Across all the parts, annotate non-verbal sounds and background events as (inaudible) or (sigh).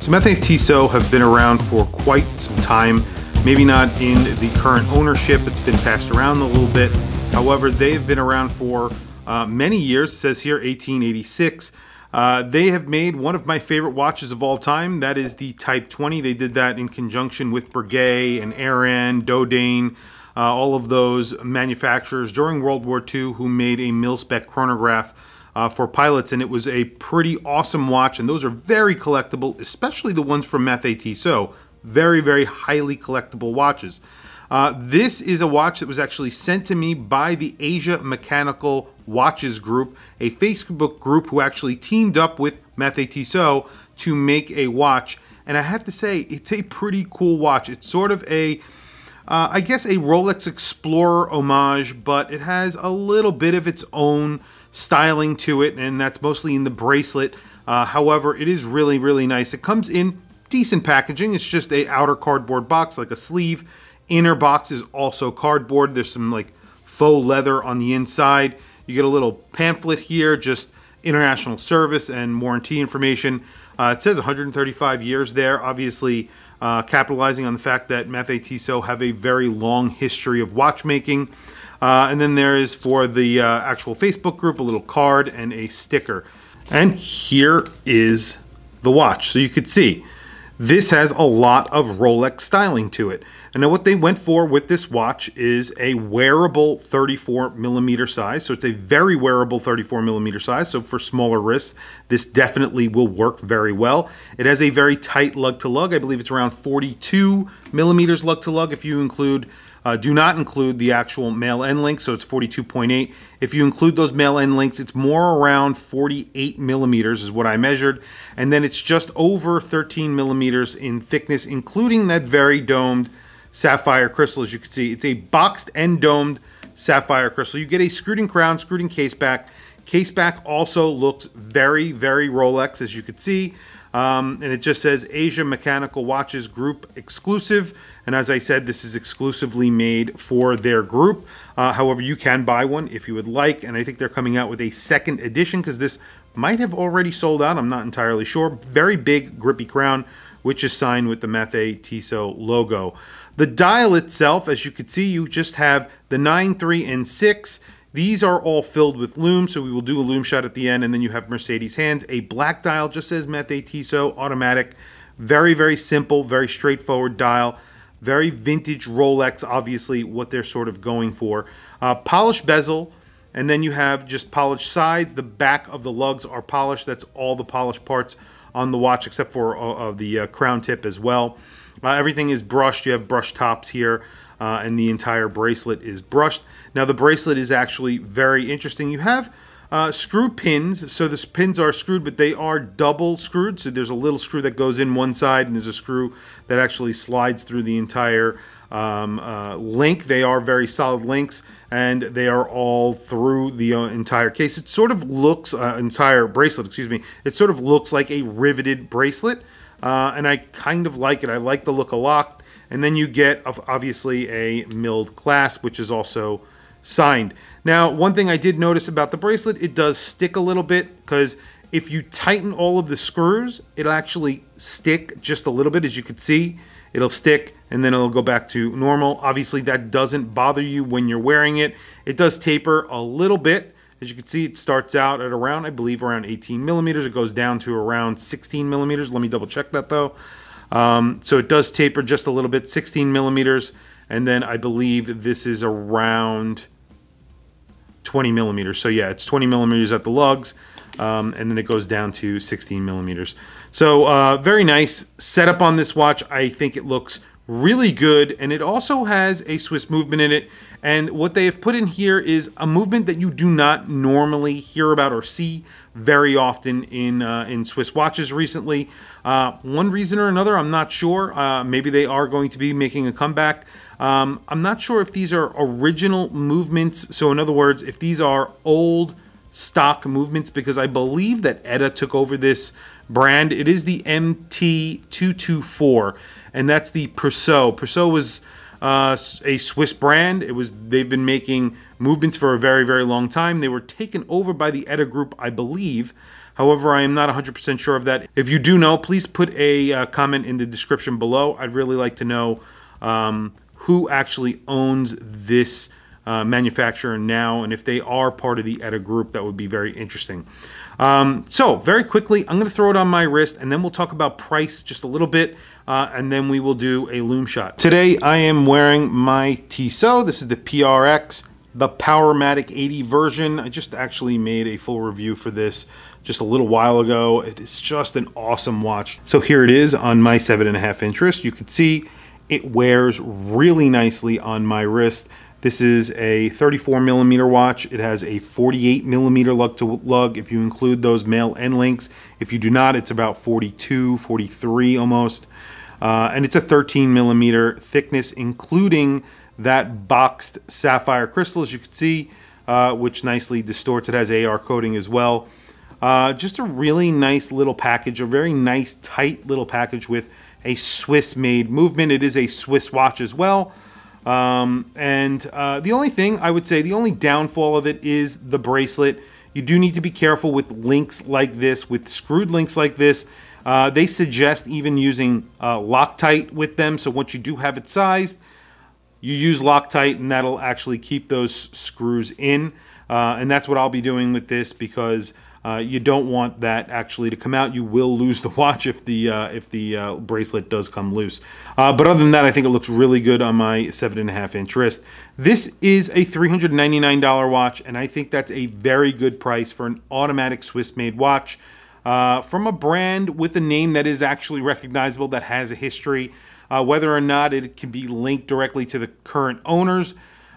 So Mathey Tissot have been around for quite some time. Maybe not in the current ownership, it's been passed around a little bit. However, they've been around for uh, many years, it says here 1886. Uh, they have made one of my favorite watches of all time. That is the Type 20. They did that in conjunction with Breguet and Airain, Dodane, uh, all of those manufacturers during World War II who made a mil-spec chronograph uh, for pilots, and it was a pretty awesome watch. And those are very collectible, especially the ones from Mathey Tissot. Very, very highly collectible watches. Uh, this is a watch that was actually sent to me by the Asia Mechanical Watches Group, a Facebook group who actually teamed up with Mathey Tissot to make a watch. And I have to say, it's a pretty cool watch. It's sort of a, uh, I guess, a Rolex Explorer homage, but it has a little bit of its own styling to it, and that's mostly in the bracelet. Uh, however, it is really, really nice. It comes in decent packaging. It's just a outer cardboard box, like a sleeve Inner box is also cardboard. There's some like faux leather on the inside. You get a little pamphlet here, just international service and warranty information. Uh, it says 135 years there, obviously uh, capitalizing on the fact that Mathey Tissot have a very long history of watchmaking. Uh, and then there is for the uh, actual Facebook group a little card and a sticker. And here is the watch. So you could see this has a lot of Rolex styling to it. And now what they went for with this watch is a wearable 34 millimeter size. So it's a very wearable 34 millimeter size. So for smaller wrists, this definitely will work very well. It has a very tight lug to lug. I believe it's around 42 millimeters lug to lug if you include uh, do not include the actual male end link, so it's 42.8. If you include those male end links, it's more around 48 millimeters is what I measured. And then it's just over 13 millimeters in thickness, including that very domed sapphire crystal, as you can see. It's a boxed and domed sapphire crystal. You get a screwed in crown, screwed in case back. Case back also looks very, very Rolex, as you can see. Um, and it just says Asia Mechanical Watches Group exclusive. And as I said, this is exclusively made for their group. Uh, however, you can buy one if you would like. And I think they're coming out with a second edition because this might have already sold out. I'm not entirely sure. Very big, grippy crown, which is signed with the Mathey Tissot logo. The dial itself, as you can see, you just have the 9, 3, and 6. These are all filled with lume, so we will do a lume shot at the end, and then you have Mercedes hands. A black dial just says Mathey Tissot automatic. Very, very simple, very straightforward dial. Very vintage Rolex, obviously, what they're sort of going for. Uh, polished bezel, and then you have just polished sides. The back of the lugs are polished. That's all the polished parts on the watch, except for uh, the uh, crown tip as well. Uh, everything is brushed. You have brush tops here uh, and the entire bracelet is brushed. Now the bracelet is actually very interesting. You have uh, screw pins, so the pins are screwed, but they are double screwed. So there's a little screw that goes in one side, and there's a screw that actually slides through the entire um, uh, link. They are very solid links, and they are all through the uh, entire case. It sort of looks, uh, entire bracelet, excuse me, it sort of looks like a riveted bracelet, uh, and I kind of like it. I like the look a lot. And then you get, obviously, a milled clasp, which is also signed. Now, one thing I did notice about the bracelet, it does stick a little bit because if you tighten all of the screws, it'll actually stick just a little bit, as you can see. It'll stick and then it'll go back to normal. Obviously, that doesn't bother you when you're wearing it. It does taper a little bit. As you can see, it starts out at around, I believe, around 18 millimeters. It goes down to around 16 millimeters. Let me double check that though. Um, so it does taper just a little bit, 16 millimeters, and then I believe this is around 20 millimeters. So yeah, it's 20 millimeters at the lugs, um, and then it goes down to 16 millimeters. So uh, very nice setup on this watch. I think it looks really good, and it also has a Swiss movement in it. And what they have put in here is a movement that you do not normally hear about or see very often in uh, in Swiss watches recently. Uh, one reason or another, I'm not sure. Uh, maybe they are going to be making a comeback. Um, I'm not sure if these are original movements. So in other words, if these are old stock movements, because I believe that ETA took over this brand. It is the MT224, and that's the Perseo. Perseo was uh, a Swiss brand. It was they've been making movements for a very very long time. They were taken over by the ETA Group, I believe. However, I am not 100% sure of that. If you do know, please put a uh, comment in the description below. I'd really like to know um, who actually owns this uh, manufacturer now, and if they are part of the ETA Group, that would be very interesting. Um, so, very quickly, I'm going to throw it on my wrist, and then we'll talk about price just a little bit, uh, and then we will do a lume shot. Today, I am wearing my Tissot. This is the PRX, the Powermatic 80 version. I just actually made a full review for this just a little while ago. It is just an awesome watch. So here it is on my seven and a half inch wrist. You can see it wears really nicely on my wrist. This is a 34 millimeter watch. It has a 48 millimeter lug to lug if you include those male end links. If you do not, it's about 42, 43 almost. Uh, and it's a 13 millimeter thickness, including that boxed sapphire crystal, as you can see, uh, which nicely distorts. It has AR coating as well. Uh, just a really nice little package, a very nice tight little package with a Swiss made movement. It is a Swiss watch as well. Um, and uh, the only thing I would say, the only downfall of it is the bracelet. You do need to be careful with links like this, with screwed links like this. Uh, they suggest even using uh, Loctite with them. So once you do have it sized, you use Loctite and that'll actually keep those screws in. Uh, and that's what I'll be doing with this because uh, you don't want that actually to come out. You will lose the (laughs) watch if the uh, if the uh, bracelet does come loose. Uh, but other than that, I think it looks really good on my seven and a half inch wrist. This is a $399 watch, and I think that's a very good price for an automatic Swiss made watch. Uh, from a brand with a name that is actually recognizable, that has a history, whether or not it can be linked directly to the current owners,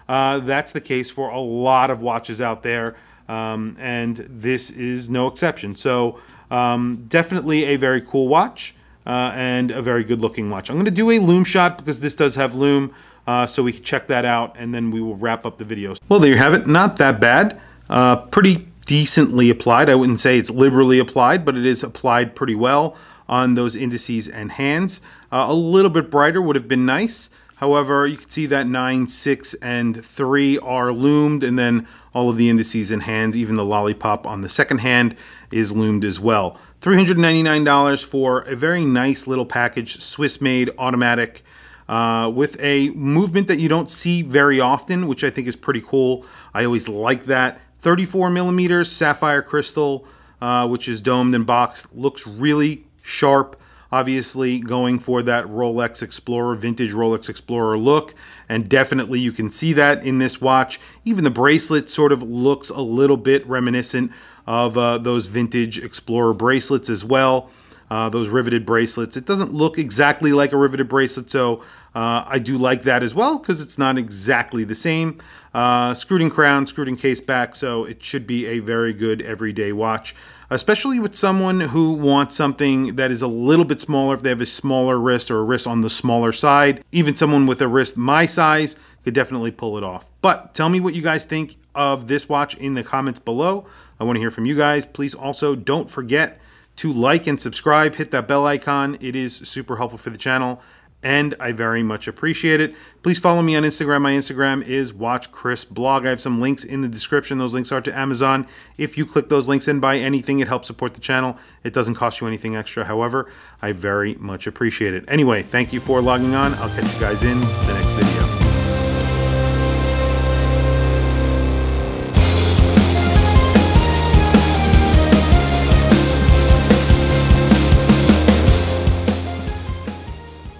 that's the case for a lot of watches out there. Um, and this is no exception. So um, definitely a very cool watch uh, and a very good looking watch. I'm going to do a lume shot because this does have lume, uh, so we can check that out and then we will wrap up the video. Well, there you have it. Not that bad. Uh, pretty decently applied. I wouldn't say it's liberally applied, but it is applied pretty well on those indices and hands. Uh, a little bit brighter would have been nice. However, you can see that 9, 6, and 3 are lumed, and then all of the indices and hands, even the lollipop on the second hand is lumed as well. $399 for a very nice little package, Swiss made, automatic, uh, with a movement that you don't see very often, which I think is pretty cool. I always like that. 34 millimeters sapphire crystal, uh, which is domed and boxed, looks really sharp obviously going for that Rolex Explorer, vintage Rolex Explorer look. And definitely you can see that in this watch. Even the bracelet sort of looks a little bit reminiscent of uh, those vintage Explorer bracelets as well. Uh, those riveted bracelets. It doesn't look exactly like a riveted bracelet, so uh, I do like that as well because it's not exactly the same. Uh, screwed in crown, screwed in case back, so it should be a very good everyday watch especially with someone who wants something that is a little bit smaller if they have a smaller wrist or a wrist on the smaller side. Even someone with a wrist my size could definitely pull it off. But tell me what you guys think of this watch in the comments below. I want to hear from you guys. Please also don't forget to like and subscribe, hit that bell icon. It is super helpful for the channel and I very much appreciate it. Please follow me on Instagram. My Instagram is Watch Chris Blog. I have some links in the description. Those links are to Amazon. If you click those links and buy anything, it helps support the channel. It doesn't cost you anything extra. However, I very much appreciate it. Anyway, thank you for logging on. I'll catch you guys in the next video.